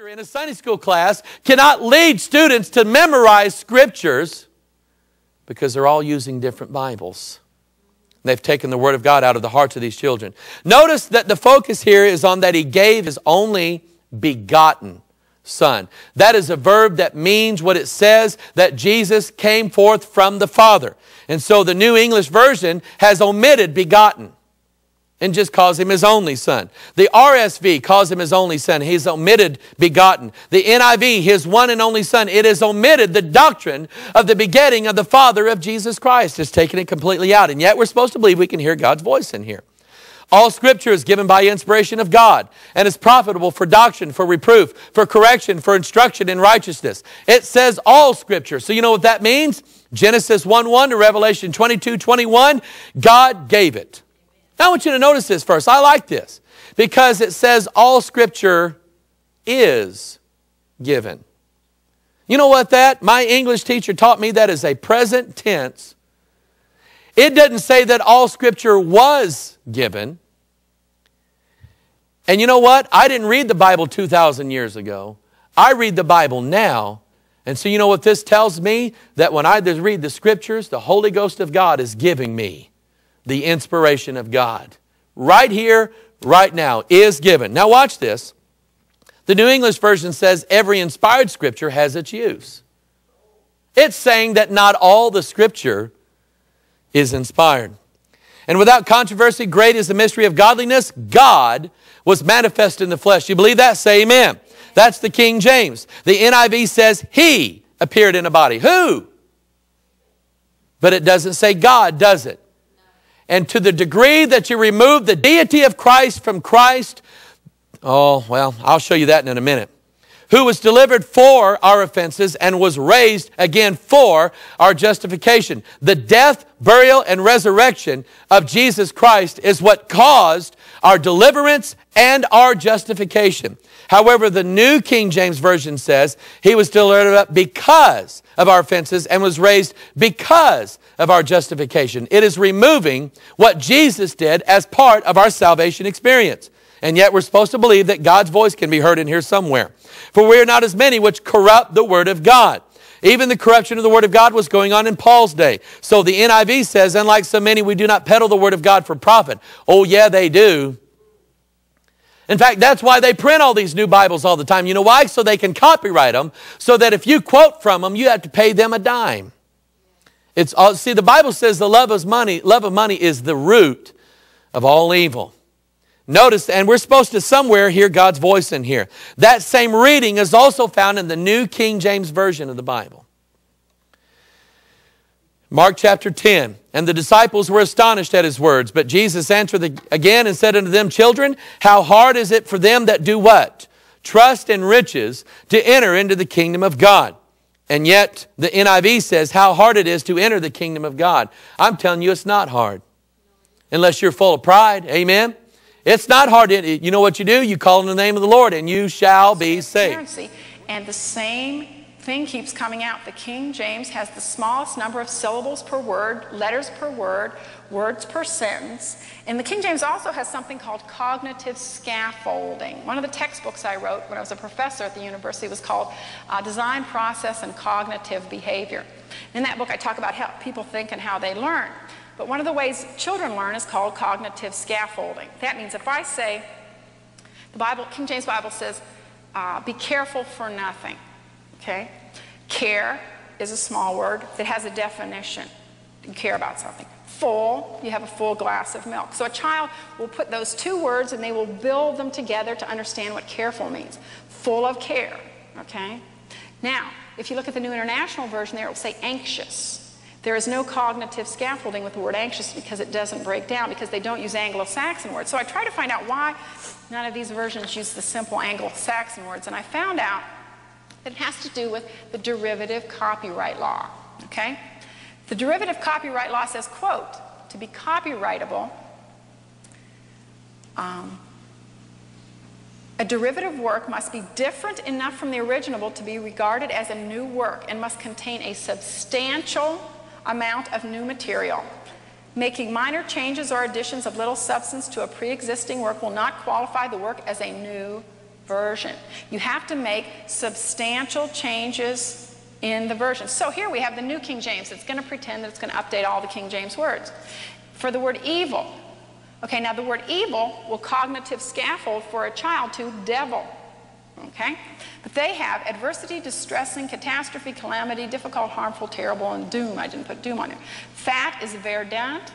teacher in a Sunday school class cannot lead students to memorize scriptures because they're all using different Bibles. They've taken the Word of God out of the hearts of these children. Notice that the focus here is on that He gave His only begotten Son. That is a verb that means what it says that Jesus came forth from the Father. And so the New English Version has omitted begotten and just calls him his only son. The RSV calls him his only son. He's omitted begotten. The NIV, his one and only son. It is omitted the doctrine of the begetting of the Father of Jesus Christ. It's taken it completely out. And yet we're supposed to believe we can hear God's voice in here. All scripture is given by inspiration of God and is profitable for doctrine, for reproof, for correction, for instruction in righteousness. It says all scripture. So you know what that means? Genesis 1 1 to Revelation 22 21, God gave it. Now I want you to notice this first. I like this because it says all scripture is given. You know what that? My English teacher taught me that is a present tense. It doesn't say that all scripture was given. And you know what? I didn't read the Bible 2,000 years ago. I read the Bible now. And so, you know what this tells me? That when I read the scriptures, the Holy Ghost of God is giving me the inspiration of God. Right here, right now, is given. Now, watch this. The New English Version says every inspired scripture has its use. It's saying that not all the scripture is inspired. And without controversy, great is the mystery of godliness. God was manifest in the flesh. You believe that? Say amen. That's the King James. The NIV says he appeared in a body. Who? But it doesn't say God, does it? And to the degree that you remove the deity of Christ from Christ, oh, well, I'll show you that in a minute. Who was delivered for our offenses and was raised again for our justification. The death, burial, and resurrection of Jesus Christ is what caused our deliverance and our justification. However, the New King James Version says he was delivered up because of our offenses and was raised because of our justification. It is removing what Jesus did as part of our salvation experience. And yet we're supposed to believe that God's voice can be heard in here somewhere. For we are not as many which corrupt the word of God. Even the corruption of the Word of God was going on in Paul's day. So the NIV says, unlike so many, we do not peddle the Word of God for profit. Oh, yeah, they do. In fact, that's why they print all these new Bibles all the time. You know why? So they can copyright them, so that if you quote from them, you have to pay them a dime. It's all, see, the Bible says the love of money, love of money is the root of all evil. Notice, and we're supposed to somewhere hear God's voice in here. That same reading is also found in the New King James Version of the Bible. Mark chapter 10. And the disciples were astonished at his words. But Jesus answered again and said unto them, Children, how hard is it for them that do what? Trust in riches to enter into the kingdom of God. And yet the NIV says how hard it is to enter the kingdom of God. I'm telling you, it's not hard. Unless you're full of pride. Amen. It's not hard. You know what you do? You call in the name of the Lord and you shall be saved. And the same thing keeps coming out. The King James has the smallest number of syllables per word, letters per word, words per sentence. And the King James also has something called cognitive scaffolding. One of the textbooks I wrote when I was a professor at the university was called uh, Design Process and Cognitive Behavior. In that book, I talk about how people think and how they learn. But one of the ways children learn is called cognitive scaffolding. That means if I say, the Bible, King James Bible says, uh, be careful for nothing. Okay? Care is a small word that has a definition. You care about something. Full, you have a full glass of milk. So a child will put those two words and they will build them together to understand what careful means. Full of care. Okay? Now, if you look at the New International Version there, it will say anxious. There is no cognitive scaffolding with the word anxious because it doesn't break down, because they don't use Anglo-Saxon words. So I tried to find out why none of these versions use the simple Anglo-Saxon words, and I found out that has to do with the derivative copyright law. Okay? The derivative copyright law says, quote, to be copyrightable, um, a derivative work must be different enough from the original to be regarded as a new work and must contain a substantial amount of new material. Making minor changes or additions of little substance to a pre-existing work will not qualify the work as a new Version. You have to make substantial changes in the version. So here we have the New King James. It's going to pretend that it's going to update all the King James words. For the word evil, okay, now the word evil will cognitive scaffold for a child to devil. Okay? But they have adversity, distressing, catastrophe, calamity, difficult, harmful, terrible, and doom. I didn't put doom on there. Fat is verdant.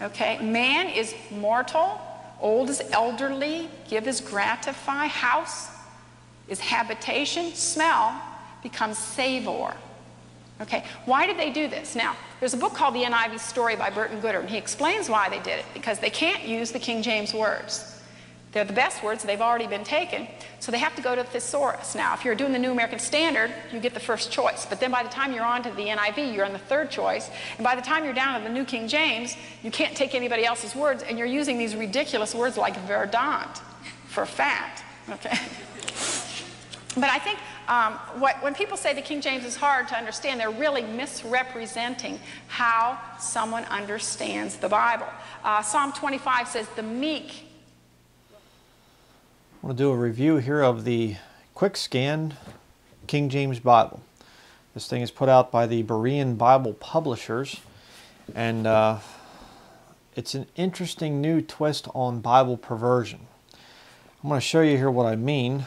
Okay? Man is mortal. Old is elderly, give is gratify, house is habitation, smell becomes savor. Okay, why did they do this? Now, there's a book called The NIV Story by Burton Goddard, and he explains why they did it because they can't use the King James words. They're the best words, they've already been taken, so they have to go to thesaurus. Now, if you're doing the New American Standard, you get the first choice, but then by the time you're on to the NIV, you're on the third choice, and by the time you're down to the New King James, you can't take anybody else's words, and you're using these ridiculous words like verdant for fat, okay? but I think um, what, when people say the King James is hard to understand, they're really misrepresenting how someone understands the Bible. Uh, Psalm 25 says, The meek I want to do a review here of the Quick Scan King James Bible. This thing is put out by the Berean Bible Publishers, and uh, it's an interesting new twist on Bible perversion. I'm going to show you here what I mean.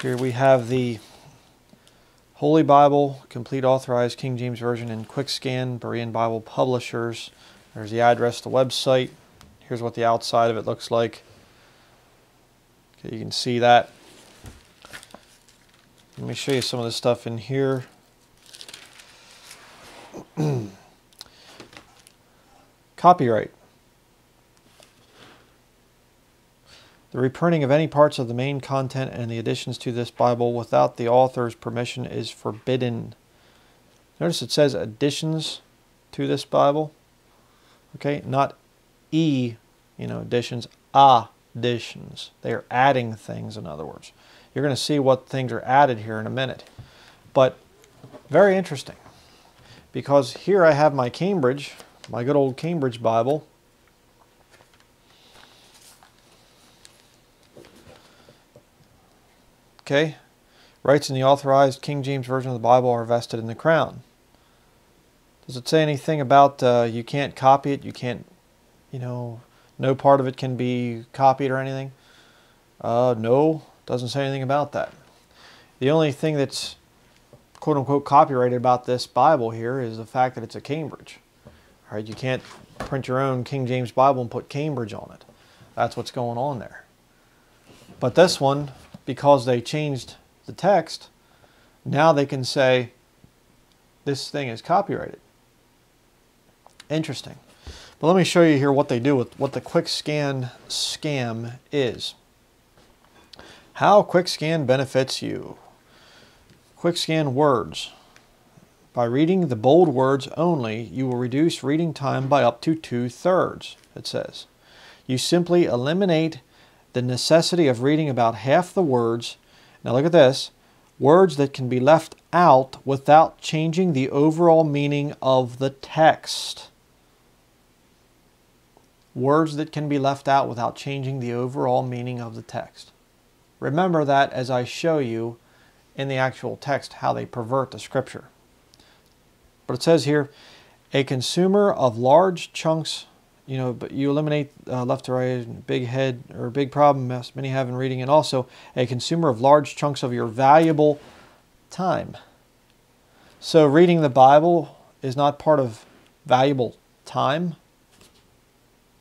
Here we have the Holy Bible, Complete Authorized King James Version, and Quick Scan, Berean Bible Publishers. There's the address, the website. Here's what the outside of it looks like. Okay, you can see that. Let me show you some of the stuff in here. Copyright. The reprinting of any parts of the main content and the additions to this Bible without the author's permission is forbidden. Notice it says additions to this Bible. Okay, not e, you know, additions, ah additions. They are adding things, in other words. You're going to see what things are added here in a minute. But very interesting because here I have my Cambridge, my good old Cambridge Bible. Okay, rights in the authorized King James Version of the Bible are vested in the Crown. Does it say anything about uh, you can't copy it, you can't, you know, no part of it can be copied or anything? Uh, no, doesn't say anything about that. The only thing that's quote unquote copyrighted about this Bible here is the fact that it's a Cambridge. All right, you can't print your own King James Bible and put Cambridge on it. That's what's going on there. But this one, because they changed the text, now they can say this thing is copyrighted. Interesting. But let me show you here what they do with what the quick scan scam is. How quick scan benefits you. Quick scan words. By reading the bold words only, you will reduce reading time by up to two thirds, it says. You simply eliminate the necessity of reading about half the words. Now look at this words that can be left out without changing the overall meaning of the text words that can be left out without changing the overall meaning of the text. Remember that as I show you in the actual text how they pervert the scripture. But it says here, a consumer of large chunks, you know, but you eliminate uh, left to right, big head or big problem, as many have in reading, and also a consumer of large chunks of your valuable time. So reading the Bible is not part of valuable time.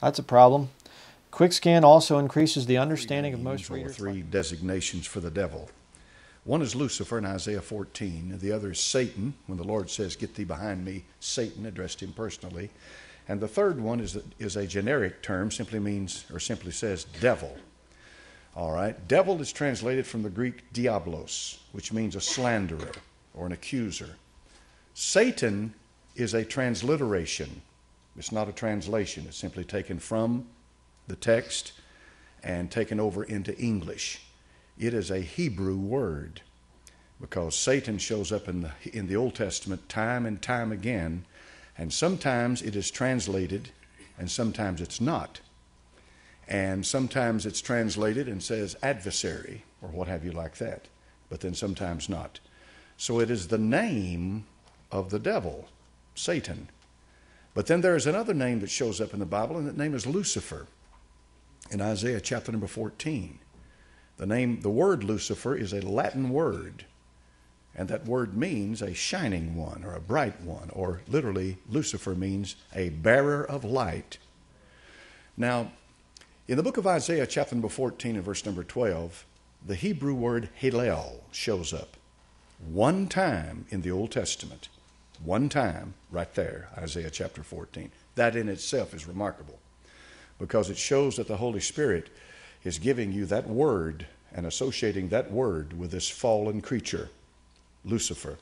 That's a problem. QuickScan also increases the understanding of most readers. Three designations for the devil. One is Lucifer in Isaiah 14. The other is Satan, when the Lord says, Get thee behind me, Satan, addressed him personally. And the third one is, is a generic term, simply means, or simply says, devil. All right. Devil is translated from the Greek diablos, which means a slanderer or an accuser. Satan is a transliteration it's not a translation, it's simply taken from the text and taken over into English. It is a Hebrew word because Satan shows up in the, in the Old Testament time and time again, and sometimes it is translated and sometimes it's not. And sometimes it's translated and says adversary or what have you like that, but then sometimes not. So it is the name of the devil, Satan. But then there is another name that shows up in the Bible, and that name is Lucifer. In Isaiah chapter number 14, the name, the word Lucifer is a Latin word, and that word means a shining one or a bright one, or literally, Lucifer means a bearer of light. Now, in the book of Isaiah, chapter number 14, and verse number 12, the Hebrew word Hallel shows up one time in the Old Testament. One time, right there, Isaiah chapter 14. That in itself is remarkable because it shows that the Holy Spirit is giving you that word and associating that word with this fallen creature, Lucifer.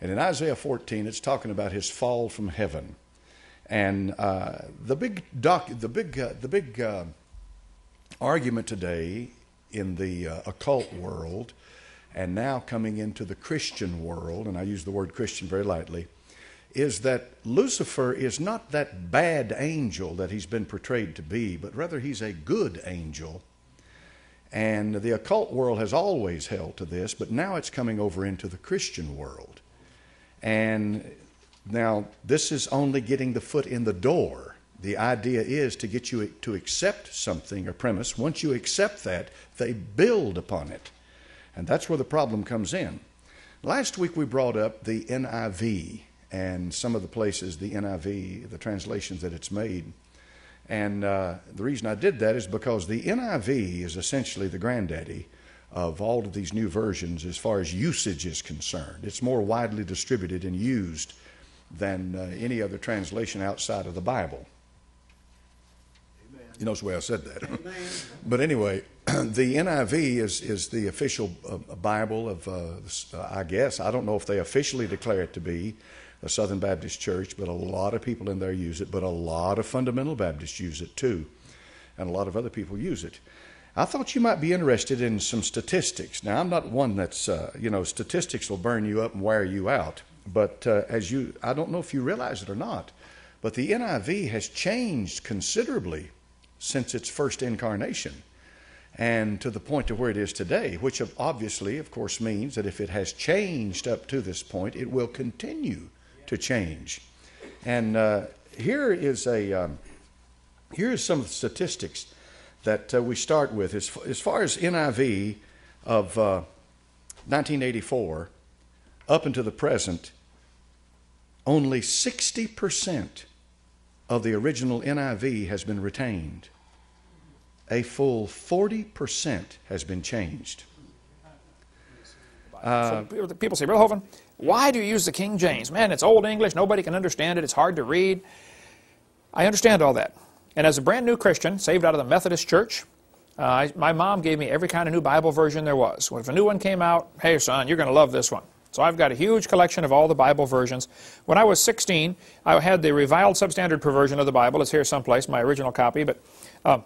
And in Isaiah 14, it's talking about his fall from heaven. And uh, the big, doc, the big, uh, the big uh, argument today in the uh, occult world and now coming into the Christian world, and I use the word Christian very lightly, is that Lucifer is not that bad angel that he's been portrayed to be, but rather he's a good angel. And the occult world has always held to this, but now it's coming over into the Christian world. And now this is only getting the foot in the door. The idea is to get you to accept something or premise. Once you accept that, they build upon it. And that's where the problem comes in. Last week we brought up the NIV and some of the places, the NIV, the translations that it's made. And uh, the reason I did that is because the NIV is essentially the granddaddy of all of these new versions as far as usage is concerned. It's more widely distributed and used than uh, any other translation outside of the Bible. You notice the way I said that. but anyway, the NIV is, is the official uh, Bible of, uh, uh, I guess, I don't know if they officially declare it to be a Southern Baptist church, but a lot of people in there use it, but a lot of fundamental Baptists use it too, and a lot of other people use it. I thought you might be interested in some statistics. Now, I'm not one that's, uh, you know, statistics will burn you up and wear you out, but uh, as you, I don't know if you realize it or not, but the NIV has changed considerably since its first incarnation and to the point to where it is today, which obviously, of course, means that if it has changed up to this point, it will continue to change. And uh, here is a um, here is some of the statistics that uh, we start with. As, as far as NIV of uh, 1984 up until the present, only 60 percent of the original NIV has been retained a full 40% has been changed. Uh, people say, Brother Hovind, why do you use the King James? Man, it's Old English. Nobody can understand it. It's hard to read. I understand all that. And as a brand new Christian, saved out of the Methodist Church, uh, my mom gave me every kind of new Bible version there was. If a new one came out, hey, son, you're going to love this one. So I've got a huge collection of all the Bible versions. When I was 16, I had the reviled substandard perversion of the Bible. It's here someplace, my original copy. But uh,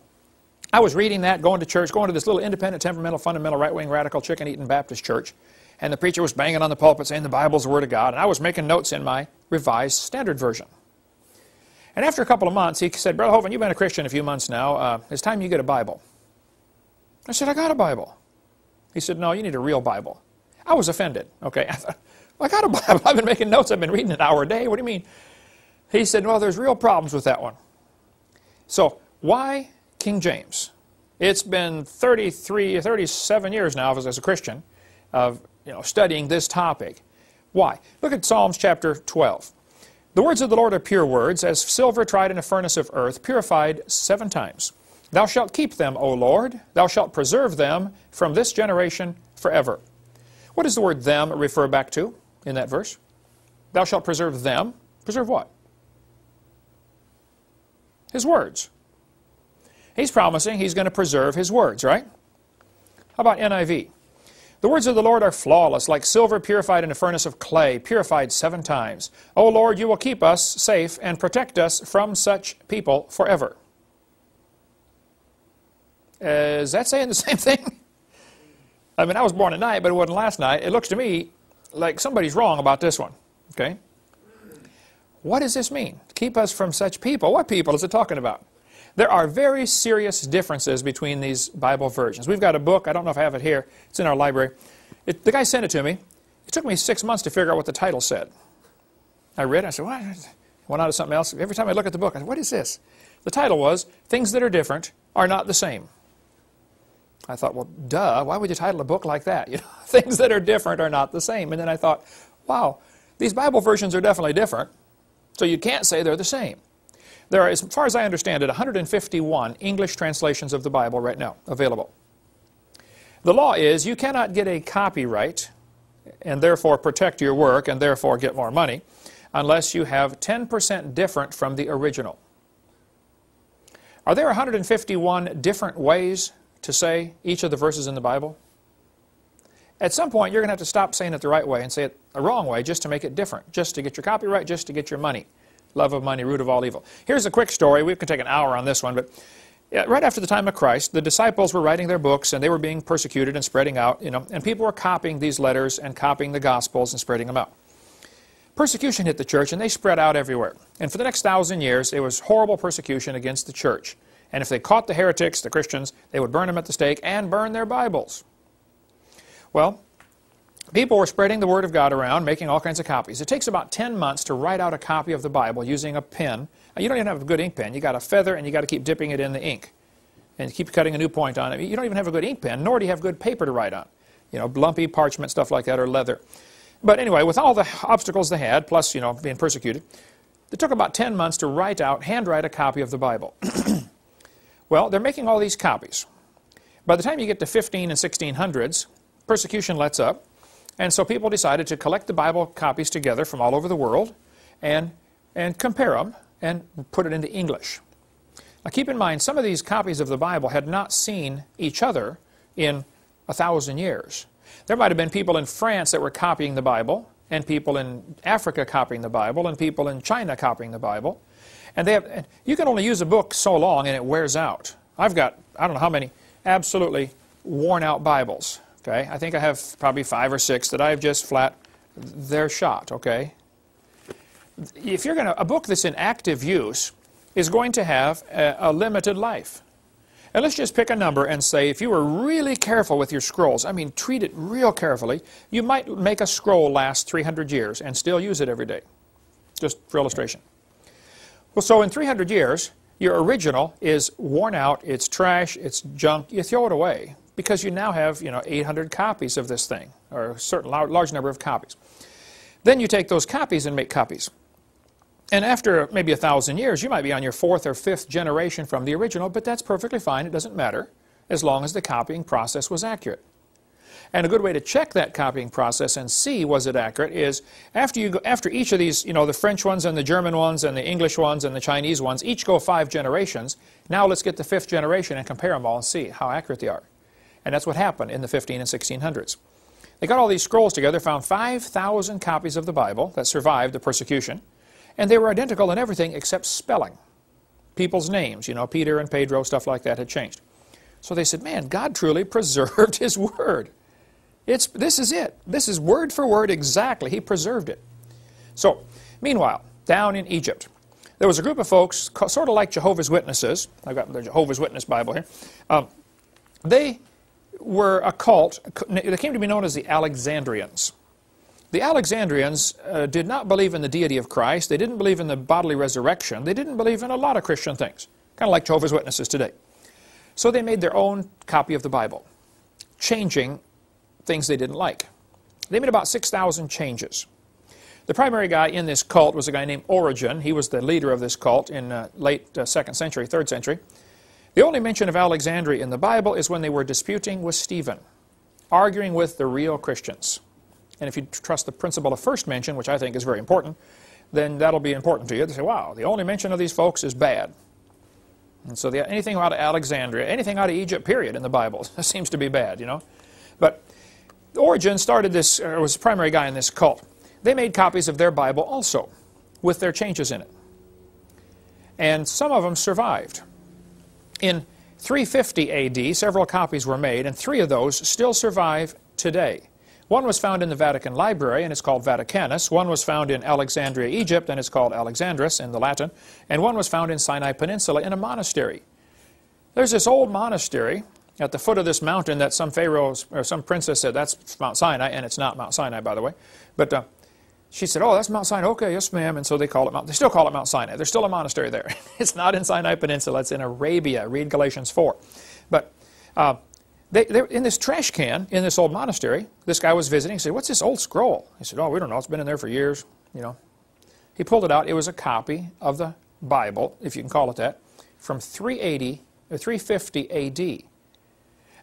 I was reading that, going to church, going to this little independent, temperamental, fundamental, right-wing, radical, chicken-eating Baptist church, and the preacher was banging on the pulpit saying the Bible's the Word of God, and I was making notes in my revised standard version. And after a couple of months, he said, Brother Hovind, you've been a Christian a few months now. Uh, it's time you get a Bible. I said, I got a Bible. He said, no, you need a real Bible. I was offended. Okay, I thought, well, I got a Bible. I've been making notes. I've been reading an hour a day. What do you mean? He said, well, there's real problems with that one. So why King James. It's been 33, 37 years now as a Christian of you know, studying this topic. Why? Look at Psalms chapter 12. The words of the Lord are pure words, as silver tried in a furnace of earth, purified seven times. Thou shalt keep them, O Lord. Thou shalt preserve them from this generation forever. What does the word them refer back to in that verse? Thou shalt preserve them. Preserve what? His words. He's promising he's going to preserve his words, right? How about NIV? The words of the Lord are flawless, like silver purified in a furnace of clay, purified seven times. O Lord, you will keep us safe and protect us from such people forever. Is that saying the same thing? I mean, I was born at night, but it wasn't last night. It looks to me like somebody's wrong about this one. Okay? What does this mean? Keep us from such people. What people is it talking about? There are very serious differences between these Bible versions. We've got a book, I don't know if I have it here, it's in our library. It, the guy sent it to me. It took me six months to figure out what the title said. I read it, I said, what? Went on to something else. Every time I look at the book, I said, what is this? The title was, Things That Are Different Are Not the Same. I thought, well, duh, why would you title a book like that? You know, things that are different are not the same. And then I thought, wow, these Bible versions are definitely different, so you can't say they're the same. There are, as far as I understand it, 151 English translations of the Bible right now available. The law is you cannot get a copyright and therefore protect your work and therefore get more money unless you have 10% different from the original. Are there 151 different ways to say each of the verses in the Bible? At some point, you're going to have to stop saying it the right way and say it the wrong way just to make it different, just to get your copyright, just to get your money love of money, root of all evil. Here's a quick story. We could take an hour on this one, but right after the time of Christ, the disciples were writing their books and they were being persecuted and spreading out, you know, and people were copying these letters and copying the Gospels and spreading them out. Persecution hit the church and they spread out everywhere. And for the next thousand years, it was horrible persecution against the church. And if they caught the heretics, the Christians, they would burn them at the stake and burn their Bibles. Well, People were spreading the Word of God around, making all kinds of copies. It takes about 10 months to write out a copy of the Bible using a pen. Now, you don't even have a good ink pen. you got a feather and you got to keep dipping it in the ink and keep cutting a new point on it. You don't even have a good ink pen, nor do you have good paper to write on. You know, lumpy parchment, stuff like that, or leather. But anyway, with all the obstacles they had, plus, you know, being persecuted, it took about 10 months to write out, handwrite a copy of the Bible. well, they're making all these copies. By the time you get to 15 and 1600s, persecution lets up. And so people decided to collect the Bible copies together from all over the world and, and compare them and put it into English. Now keep in mind, some of these copies of the Bible had not seen each other in a thousand years. There might have been people in France that were copying the Bible, and people in Africa copying the Bible, and people in China copying the Bible. And they have, you can only use a book so long and it wears out. I've got, I don't know how many, absolutely worn out Bibles. Okay, I think I have probably five or six that I've just flat, they're shot, okay? If you're going to, a book that's in active use is going to have a, a limited life. And let's just pick a number and say if you were really careful with your scrolls, I mean treat it real carefully, you might make a scroll last 300 years and still use it every day. Just for illustration. Well, so in 300 years, your original is worn out, it's trash, it's junk, you throw it away because you now have you know 800 copies of this thing, or a certain large number of copies. Then you take those copies and make copies. And after maybe a thousand years, you might be on your fourth or fifth generation from the original, but that's perfectly fine. It doesn't matter as long as the copying process was accurate. And a good way to check that copying process and see was it accurate is after you go, after each of these, you know, the French ones and the German ones and the English ones and the Chinese ones, each go five generations. Now let's get the fifth generation and compare them all and see how accurate they are. And that's what happened in the 15 and 1600s. They got all these scrolls together, found 5,000 copies of the Bible that survived the persecution, and they were identical in everything except spelling. People's names, you know, Peter and Pedro, stuff like that had changed. So they said, man, God truly preserved His Word. It's, this is it. This is word for word exactly. He preserved it. So, meanwhile, down in Egypt, there was a group of folks, sort of like Jehovah's Witnesses. I've got the Jehovah's Witness Bible here. Um, they were a cult They came to be known as the Alexandrians. The Alexandrians uh, did not believe in the deity of Christ. They didn't believe in the bodily resurrection. They didn't believe in a lot of Christian things, kind of like Jehovah's Witnesses today. So they made their own copy of the Bible, changing things they didn't like. They made about 6,000 changes. The primary guy in this cult was a guy named Origen. He was the leader of this cult in uh, late uh, 2nd century, 3rd century. The only mention of Alexandria in the Bible is when they were disputing with Stephen, arguing with the real Christians. And if you trust the principle of first mention, which I think is very important, then that'll be important to you. They say, wow, the only mention of these folks is bad. And so the, anything out of Alexandria, anything out of Egypt, period, in the Bible seems to be bad, you know. But Origen started this, or was the primary guy in this cult. They made copies of their Bible also, with their changes in it. And some of them survived. In 350 AD, several copies were made, and three of those still survive today. One was found in the Vatican Library, and it's called Vaticanus. One was found in Alexandria, Egypt, and it's called Alexandrus in the Latin. And one was found in Sinai Peninsula in a monastery. There's this old monastery at the foot of this mountain that some pharaoh or some princess said that's Mount Sinai, and it's not Mount Sinai, by the way. But uh, she said, "Oh, that's Mount Sinai." Okay, yes, ma'am. And so they call it Mount. They still call it Mount Sinai. There's still a monastery there. it's not in Sinai Peninsula. It's in Arabia. Read Galatians four. But uh, they, in this trash can in this old monastery, this guy was visiting. He said, "What's this old scroll?" He said, "Oh, we don't know. It's been in there for years." You know. He pulled it out. It was a copy of the Bible, if you can call it that, from 380 or 350 A.D.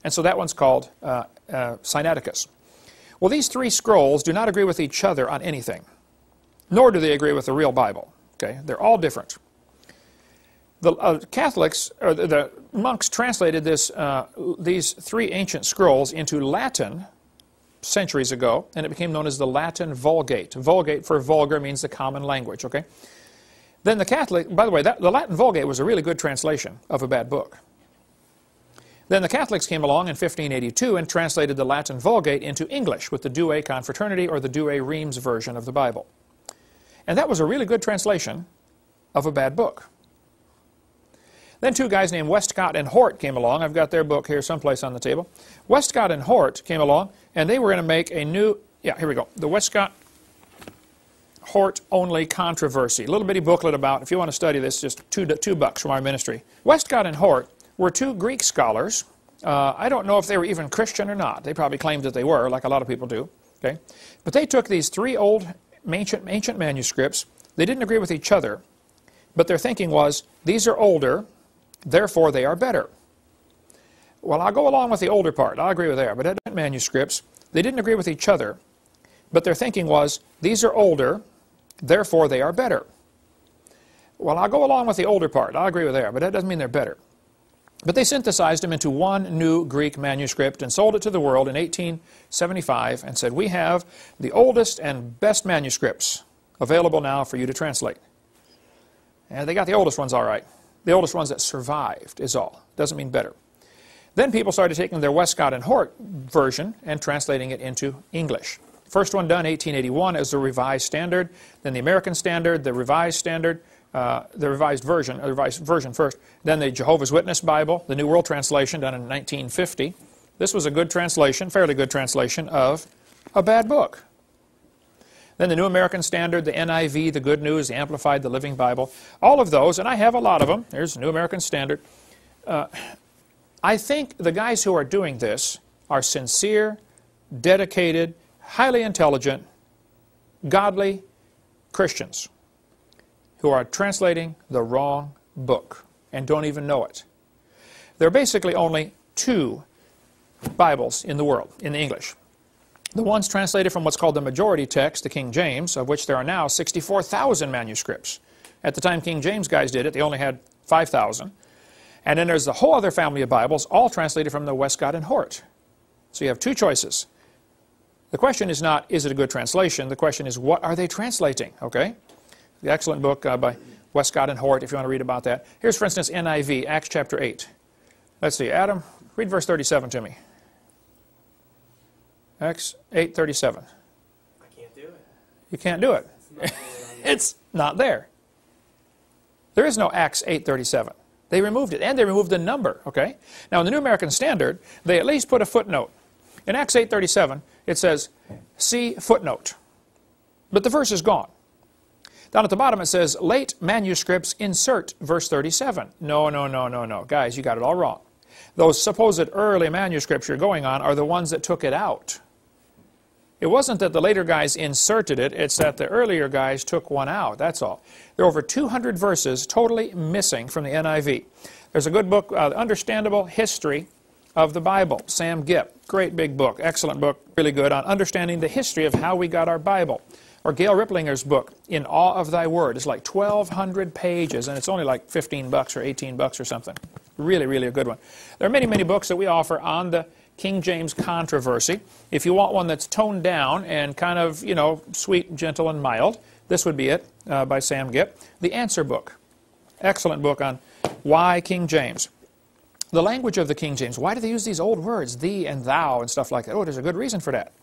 And so that one's called uh, uh, Sinaiticus. Well, these three scrolls do not agree with each other on anything, nor do they agree with the real Bible. Okay, they're all different. The uh, Catholics, or the, the, monks, translated this, uh, these three ancient scrolls into Latin centuries ago, and it became known as the Latin Vulgate. Vulgate for vulgar means the common language. Okay. Then the Catholic, by the way, that, the Latin Vulgate was a really good translation of a bad book. Then the Catholics came along in 1582 and translated the Latin Vulgate into English with the Douay Confraternity or the Douay-Rheims version of the Bible. And that was a really good translation of a bad book. Then two guys named Westcott and Hort came along. I've got their book here someplace on the table. Westcott and Hort came along, and they were going to make a new, yeah, here we go, the Westcott Hort only controversy. A little bitty booklet about, if you want to study this, just two, two bucks from our ministry. Westcott and Hort were two Greek scholars. Uh, I don't know if they were even Christian or not. They probably claimed that they were, like a lot of people do. Okay? But they took these three old ancient, ancient manuscripts. They didn't agree with each other, but their thinking was, these are older, therefore they are better. Well, I'll go along with the older part. I'll agree with that. But ancient manuscripts, they didn't agree with each other, but their thinking was, these are older, therefore they are better. Well, I'll go along with the older part. I'll agree with that, but that doesn't mean they're better. But they synthesized them into one new Greek manuscript and sold it to the world in 1875 and said, we have the oldest and best manuscripts available now for you to translate. And they got the oldest ones all right. The oldest ones that survived is all. Doesn't mean better. Then people started taking their Westcott and Hort version and translating it into English. First one done, 1881, as the Revised Standard, then the American Standard, the Revised Standard, uh, the revised version, the revised version first, then the Jehovah's Witness Bible, the New World Translation done in 1950. This was a good translation, fairly good translation of a bad book. Then the New American Standard, the NIV, the Good News, the Amplified, the Living Bible, all of those, and I have a lot of them. There's the New American Standard. Uh, I think the guys who are doing this are sincere, dedicated, highly intelligent, godly Christians who are translating the wrong book and don't even know it. There are basically only two Bibles in the world, in the English. The ones translated from what's called the majority text, the King James, of which there are now 64,000 manuscripts. At the time King James guys did it, they only had 5,000. And then there's the whole other family of Bibles, all translated from the Westcott and Hort. So you have two choices. The question is not, is it a good translation? The question is, what are they translating? Okay? The excellent book uh, by Westcott and Hort, if you want to read about that. Here's, for instance, NIV, Acts chapter 8. Let's see, Adam, read verse 37 to me. Acts 8:37. I can't do it. You can't do it. it's not there. There is no Acts 8:37. They removed it, and they removed the number. Okay. Now in the New American Standard, they at least put a footnote. In Acts 8:37, it says, "See footnote," but the verse is gone. Down at the bottom it says, late manuscripts insert verse 37. No, no, no, no, no. Guys, you got it all wrong. Those supposed early manuscripts you're going on are the ones that took it out. It wasn't that the later guys inserted it, it's that the earlier guys took one out, that's all. There are over 200 verses totally missing from the NIV. There's a good book, uh, Understandable History of the Bible, Sam Gipp. Great big book, excellent book, really good on understanding the history of how we got our Bible. Or Gail Riplinger's book, In Awe of Thy Word. It's like 1,200 pages, and it's only like 15 bucks or 18 bucks or something. Really, really a good one. There are many, many books that we offer on the King James controversy. If you want one that's toned down and kind of, you know, sweet, gentle, and mild, this would be it uh, by Sam Gipp. The Answer Book. Excellent book on why King James. The language of the King James. Why do they use these old words, thee and thou and stuff like that? Oh, there's a good reason for that.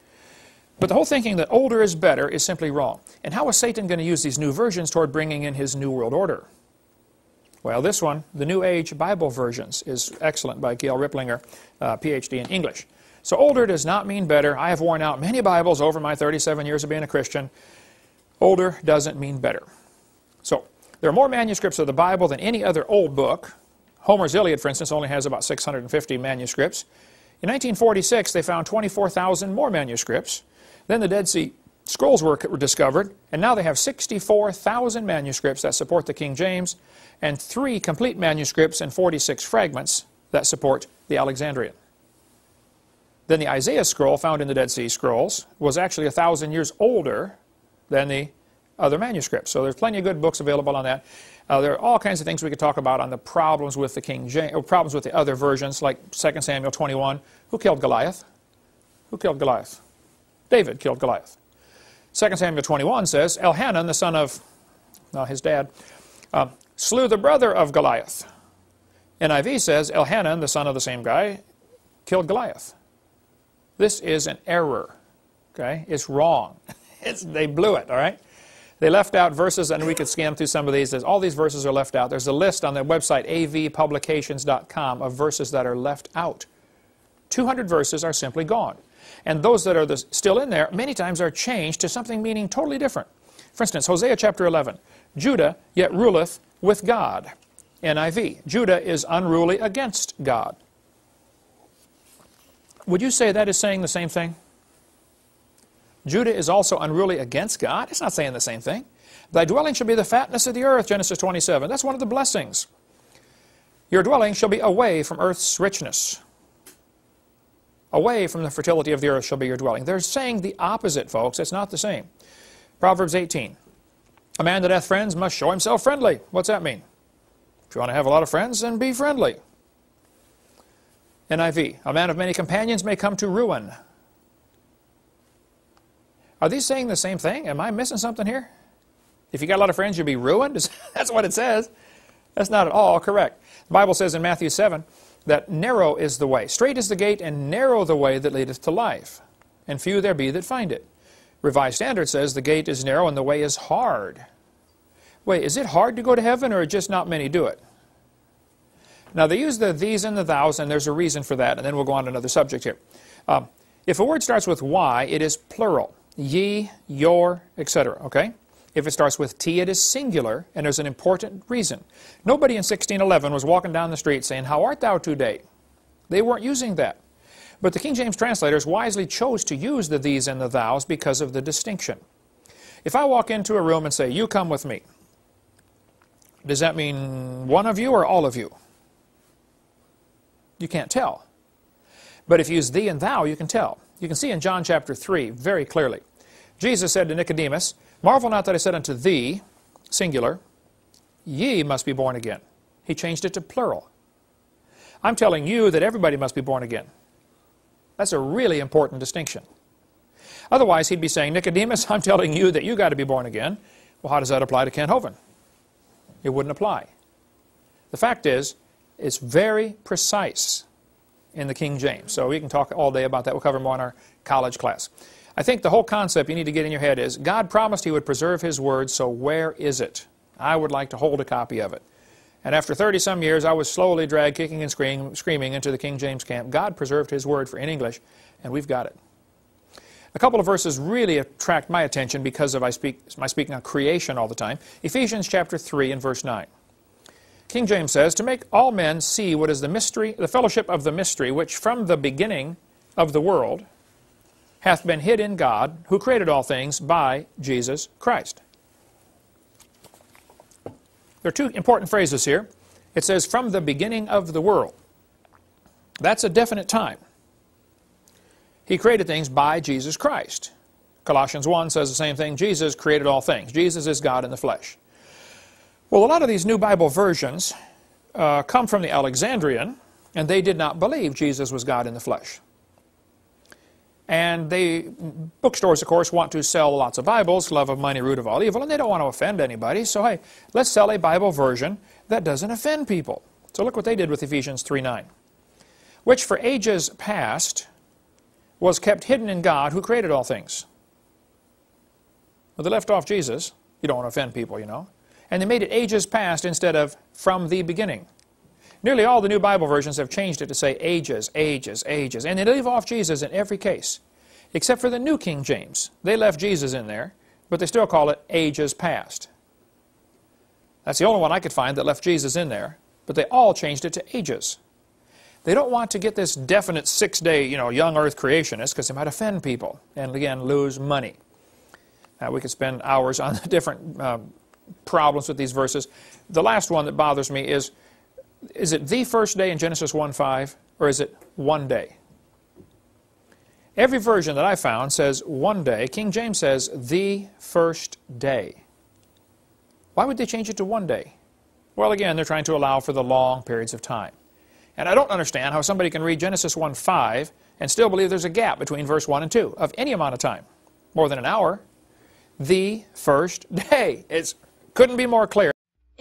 But the whole thinking that older is better is simply wrong. And how is Satan going to use these new versions toward bringing in his New World Order? Well, this one, the New Age Bible Versions, is excellent by Gail Riplinger, uh, PhD in English. So older does not mean better. I have worn out many Bibles over my 37 years of being a Christian. Older doesn't mean better. So there are more manuscripts of the Bible than any other old book. Homer's Iliad, for instance, only has about 650 manuscripts. In 1946, they found 24,000 more manuscripts. Then the Dead Sea Scrolls were discovered, and now they have 64,000 manuscripts that support the King James, and three complete manuscripts and 46 fragments that support the Alexandrian. Then the Isaiah scroll found in the Dead Sea Scrolls was actually a thousand years older than the other manuscripts. So there's plenty of good books available on that. Uh, there are all kinds of things we could talk about on the problems with the King James, or problems with the other versions, like 2 Samuel 21. Who killed Goliath? Who killed Goliath? David killed Goliath. 2 Samuel 21 says, Elhanan, the son of well, his dad, uh, slew the brother of Goliath. NIV says, Elhanan, the son of the same guy, killed Goliath. This is an error. Okay? It's wrong. It's, they blew it, all right? They left out verses, and we could scan through some of these. There's, all these verses are left out. There's a list on their website, avpublications.com, of verses that are left out. 200 verses are simply gone. And those that are the, still in there, many times are changed to something meaning totally different. For instance, Hosea chapter 11, Judah yet ruleth with God. NIV, Judah is unruly against God. Would you say that is saying the same thing? Judah is also unruly against God? It's not saying the same thing. Thy dwelling shall be the fatness of the earth, Genesis 27. That's one of the blessings. Your dwelling shall be away from earth's richness. Away from the fertility of the earth shall be your dwelling. They're saying the opposite, folks. It's not the same. Proverbs 18. A man that hath friends must show himself friendly. What's that mean? If you want to have a lot of friends, then be friendly. NIV. A man of many companions may come to ruin. Are these saying the same thing? Am I missing something here? If you got a lot of friends, you'll be ruined? That's what it says. That's not at all correct. The Bible says in Matthew 7 that narrow is the way. Straight is the gate, and narrow the way that leadeth to life. And few there be that find it. Revised Standard says the gate is narrow and the way is hard. Wait, is it hard to go to heaven, or just not many do it? Now, they use the these and the thous, and there's a reason for that, and then we'll go on to another subject here. Um, if a word starts with y, it is plural. Ye, your, etc., okay? If it starts with T, it is singular, and there's an important reason. Nobody in 1611 was walking down the street saying, How art thou today? They weren't using that. But the King James translators wisely chose to use the these and the thous because of the distinction. If I walk into a room and say, You come with me, does that mean one of you or all of you? You can't tell. But if you use thee and thou, you can tell. You can see in John chapter 3 very clearly. Jesus said to Nicodemus, Marvel not that I said unto thee, singular, ye must be born again. He changed it to plural. I'm telling you that everybody must be born again. That's a really important distinction. Otherwise, he'd be saying, Nicodemus, I'm telling you that you got to be born again. Well, how does that apply to Kent Hovind? It wouldn't apply. The fact is, it's very precise in the King James. So we can talk all day about that. We'll cover more in our college class. I think the whole concept you need to get in your head is God promised He would preserve His Word, so where is it? I would like to hold a copy of it. And after 30 some years, I was slowly dragged kicking and screaming, screaming into the King James camp. God preserved His Word for in English, and we've got it. A couple of verses really attract my attention because of I speak, my speaking on creation all the time. Ephesians chapter 3 and verse 9. King James says, To make all men see what is the mystery, the fellowship of the mystery, which from the beginning of the world hath been hid in God, who created all things by Jesus Christ. There are two important phrases here. It says, from the beginning of the world. That's a definite time. He created things by Jesus Christ. Colossians 1 says the same thing. Jesus created all things. Jesus is God in the flesh. Well, a lot of these new Bible versions uh, come from the Alexandrian, and they did not believe Jesus was God in the flesh. And they, bookstores, of course, want to sell lots of Bibles, love of money, root of all evil, and they don't want to offend anybody. So, hey, let's sell a Bible version that doesn't offend people. So look what they did with Ephesians 3.9. Which for ages past was kept hidden in God who created all things. Well, they left off Jesus. You don't want to offend people, you know. And they made it ages past instead of from the beginning. Nearly all the new Bible versions have changed it to say ages, ages, ages. And they leave off Jesus in every case. Except for the New King James. They left Jesus in there, but they still call it ages past. That's the only one I could find that left Jesus in there, but they all changed it to ages. They don't want to get this definite six-day, you know, young earth creationist because they might offend people and, again, lose money. Now, we could spend hours on the different uh, problems with these verses. The last one that bothers me is, is it the first day in Genesis 1.5 or is it one day? Every version that I found says one day. King James says the first day. Why would they change it to one day? Well, again, they're trying to allow for the long periods of time. And I don't understand how somebody can read Genesis 1.5 and still believe there's a gap between verse 1 and 2 of any amount of time, more than an hour. The first day. It couldn't be more clear.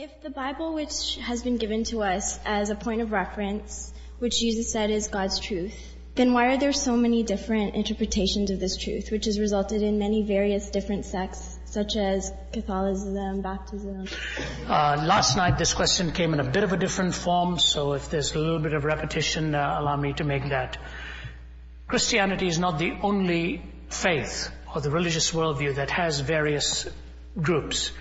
If the Bible, which has been given to us as a point of reference, which Jesus said is God's truth, then why are there so many different interpretations of this truth, which has resulted in many various different sects, such as Catholicism, baptism? Uh, last night, this question came in a bit of a different form, so if there's a little bit of repetition, uh, allow me to make that. Christianity is not the only faith or the religious worldview that has various groups.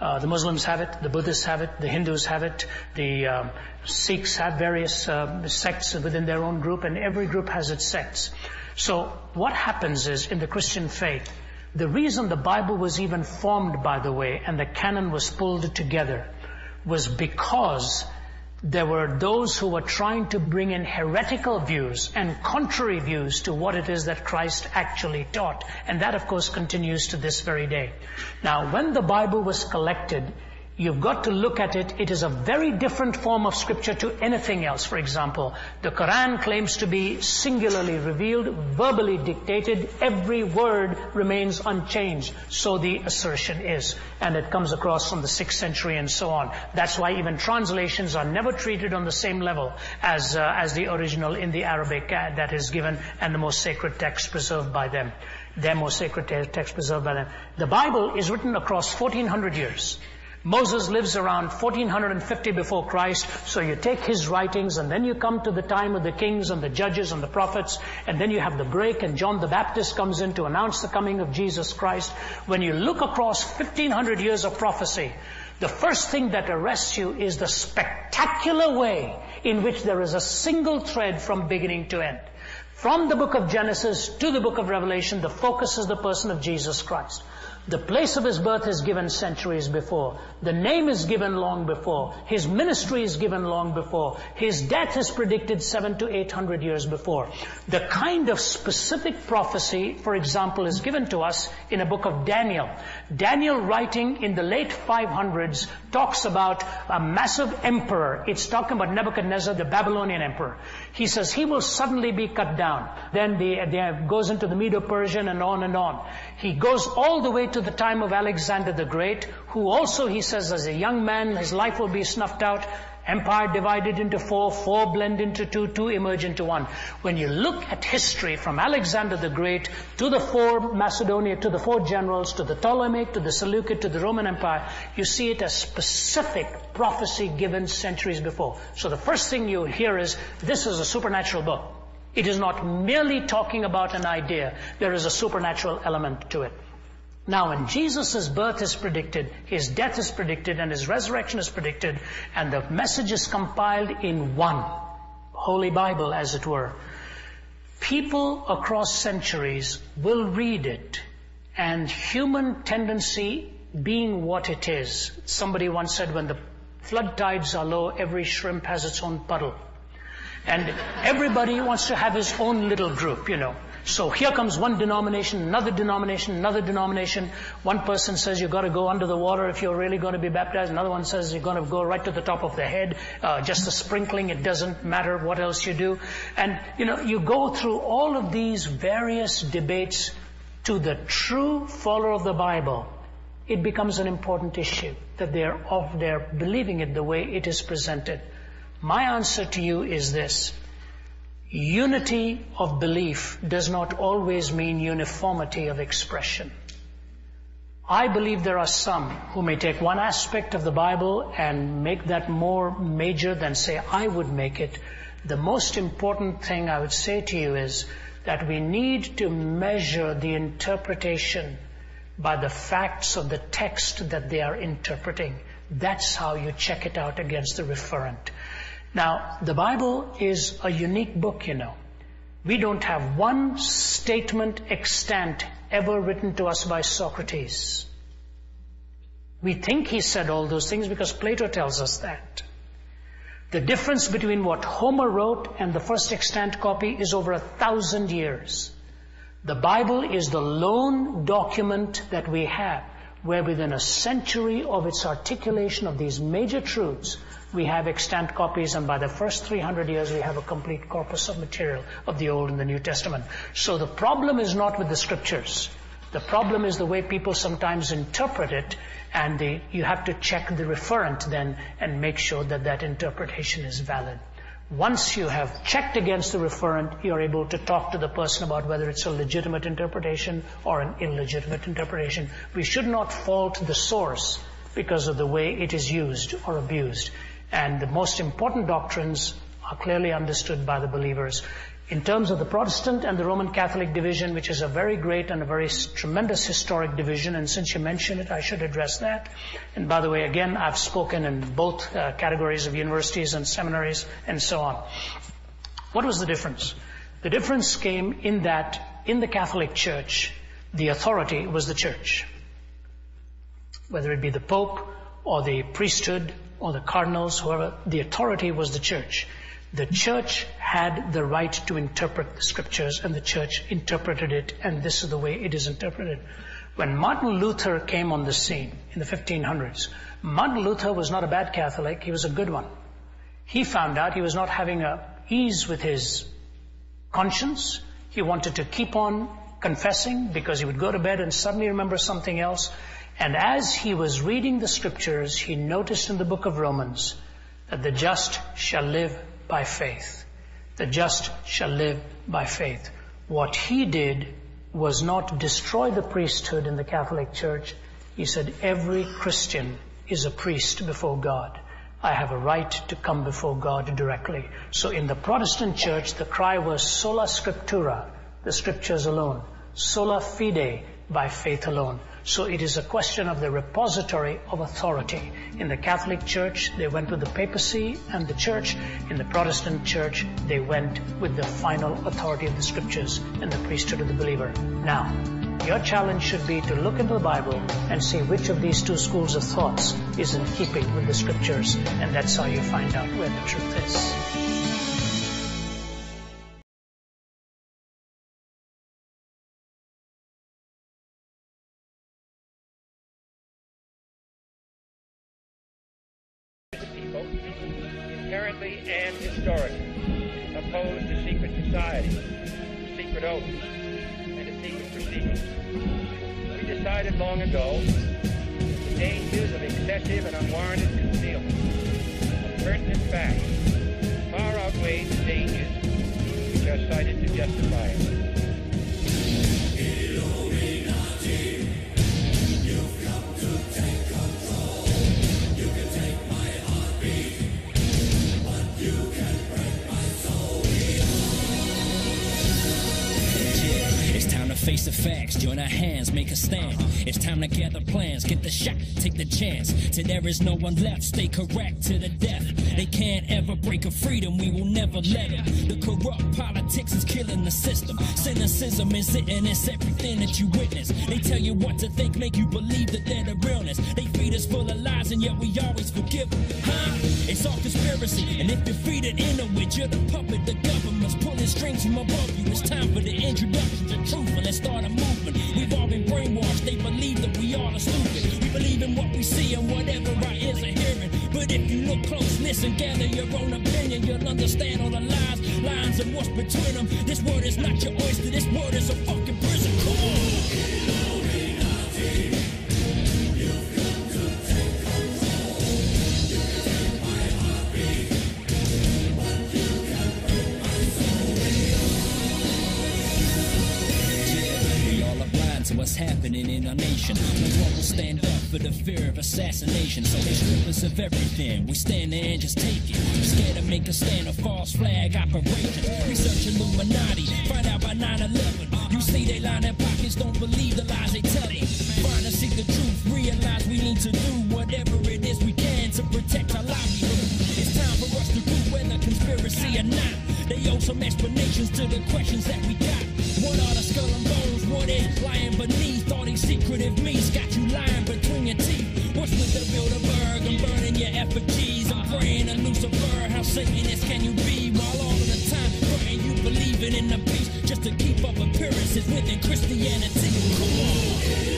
Uh, the Muslims have it, the Buddhists have it, the Hindus have it, the um, Sikhs have various uh, sects within their own group, and every group has its sects. So what happens is in the Christian faith, the reason the Bible was even formed, by the way, and the canon was pulled together, was because there were those who were trying to bring in heretical views and contrary views to what it is that Christ actually taught. And that, of course, continues to this very day. Now, when the Bible was collected, You've got to look at it. It is a very different form of scripture to anything else. For example, the Quran claims to be singularly revealed, verbally dictated. Every word remains unchanged. So the assertion is. And it comes across from the 6th century and so on. That's why even translations are never treated on the same level as, uh, as the original in the Arabic uh, that is given and the most sacred text preserved by them. Their most sacred text preserved by them. The Bible is written across 1400 years. Moses lives around 1450 before Christ, so you take his writings and then you come to the time of the kings and the judges and the prophets, and then you have the break and John the Baptist comes in to announce the coming of Jesus Christ. When you look across 1500 years of prophecy, the first thing that arrests you is the spectacular way in which there is a single thread from beginning to end. From the book of Genesis to the book of Revelation, the focus is the person of Jesus Christ. The place of his birth is given centuries before. The name is given long before. His ministry is given long before. His death is predicted seven to eight hundred years before. The kind of specific prophecy, for example, is given to us in a book of Daniel. Daniel writing in the late 500s talks about a massive emperor. It's talking about Nebuchadnezzar, the Babylonian emperor. He says he will suddenly be cut down. Then the, the goes into the Medo-Persian and on and on. He goes all the way to the time of Alexander the Great, who also, he says, as a young man, his life will be snuffed out. Empire divided into four, four blend into two, two emerge into one. When you look at history from Alexander the Great to the four Macedonia, to the four generals, to the Ptolemaic, to the Seleucid, to the Roman Empire, you see it as specific prophecy given centuries before. So the first thing you hear is, this is a supernatural book. It is not merely talking about an idea. There is a supernatural element to it. Now, when Jesus' birth is predicted, his death is predicted, and his resurrection is predicted, and the message is compiled in one Holy Bible, as it were, people across centuries will read it, and human tendency being what it is. Somebody once said, when the flood tides are low, every shrimp has its own puddle. And everybody wants to have his own little group, you know. So here comes one denomination, another denomination, another denomination. One person says you've got to go under the water if you're really going to be baptized. Another one says you're going to go right to the top of the head, uh, just a sprinkling. It doesn't matter what else you do. And, you know, you go through all of these various debates to the true follower of the Bible. It becomes an important issue that they're of, they're believing it the way it is presented. My answer to you is this. Unity of belief does not always mean uniformity of expression. I believe there are some who may take one aspect of the Bible and make that more major than say I would make it. The most important thing I would say to you is that we need to measure the interpretation by the facts of the text that they are interpreting. That's how you check it out against the referent. Now, the Bible is a unique book, you know. We don't have one statement extant ever written to us by Socrates. We think he said all those things because Plato tells us that. The difference between what Homer wrote and the first extant copy is over a thousand years. The Bible is the lone document that we have where within a century of its articulation of these major truths, we have extant copies, and by the first 300 years, we have a complete corpus of material of the Old and the New Testament. So the problem is not with the scriptures. The problem is the way people sometimes interpret it, and they, you have to check the referent then and make sure that that interpretation is valid. Once you have checked against the referent, you're able to talk to the person about whether it's a legitimate interpretation or an illegitimate interpretation. We should not fault the source because of the way it is used or abused. And the most important doctrines are clearly understood by the believers in terms of the Protestant and the Roman Catholic division, which is a very great and a very tremendous historic division, and since you mentioned it, I should address that. And by the way, again, I've spoken in both uh, categories of universities and seminaries and so on. What was the difference? The difference came in that in the Catholic Church, the authority was the church. Whether it be the Pope or the priesthood or the cardinals, whoever, the authority was the church. The church had the right to interpret the scriptures and the church interpreted it and this is the way it is interpreted. When Martin Luther came on the scene in the 1500s, Martin Luther was not a bad Catholic, he was a good one. He found out he was not having a ease with his conscience. He wanted to keep on confessing because he would go to bed and suddenly remember something else. And as he was reading the scriptures, he noticed in the book of Romans that the just shall live by faith. The just shall live by faith. What he did was not destroy the priesthood in the Catholic Church. He said, every Christian is a priest before God. I have a right to come before God directly. So in the Protestant church, the cry was sola scriptura, the scriptures alone. Sola fide, by faith alone. So it is a question of the repository of authority. In the Catholic Church, they went with the papacy and the church. In the Protestant Church, they went with the final authority of the scriptures and the priesthood of the believer. Now, your challenge should be to look into the Bible and see which of these two schools of thoughts is in keeping with the scriptures, and that's how you find out where the truth is. world, and historically, opposed to secret societies, secret oaths, and to secret proceedings. We decided long ago that the dangers of excessive and unwarranted concealment of pertinent facts far outweighed the dangers which are cited to justify it. Till there is no one left. Stay correct to the death. They can't ever break a freedom, we will never let them. The corrupt politics is killing the system. Cynicism is it, and it's everything that you witness. They tell you what to think, make you believe that they're the realness. They feed us full of lies, and yet we always forgive them. Huh? It's all conspiracy, and if you feed it in a witch, you're the puppet. The government's pulling strings from above you. It's time for the introduction to truth, start a movement. We've all been brainwashed, they believe that we all are stupid. We believe in what we see and whatever our ears are hearing. But if you look close, listen, gather your own opinion, you'll understand all the lies, lines, and what's between them. This word is not your oyster, this word is a fucking happening in our nation. No one will stand up for the fear of assassination. So they strip us of everything. We stand there and just take it. Scared to make a stand, a false flag operation. Research Illuminati, find out by 9-11. You see they line their pockets, don't believe the lies they tell you. Find and seek the truth, realize we need to do whatever it is we can to protect our livelihood. It's time for us to prove whether conspiracy or not. They owe some explanations to the questions that we got. What are the skull and bones? What is lying beneath these secretive meats? Got you lying between your teeth. What's with the Bilderberg? I'm burning your effigies? I'm praying to Lucifer. How Satanist can you be? While all of the time praying you believing in the peace just to keep up appearances within Christianity. Come on.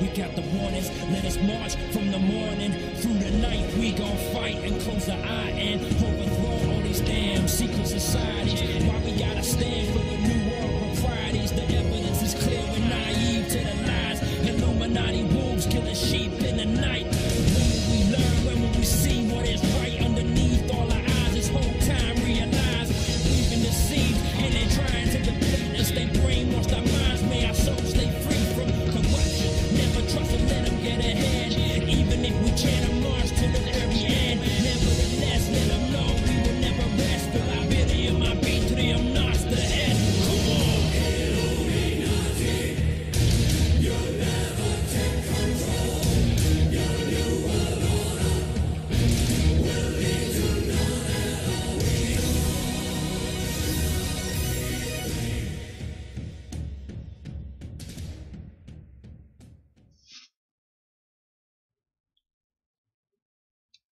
We got the warnings, let us march from the morning through the night. We gon' fight and close the eye and overthrow all these damn secret societies. Why we gotta stand for the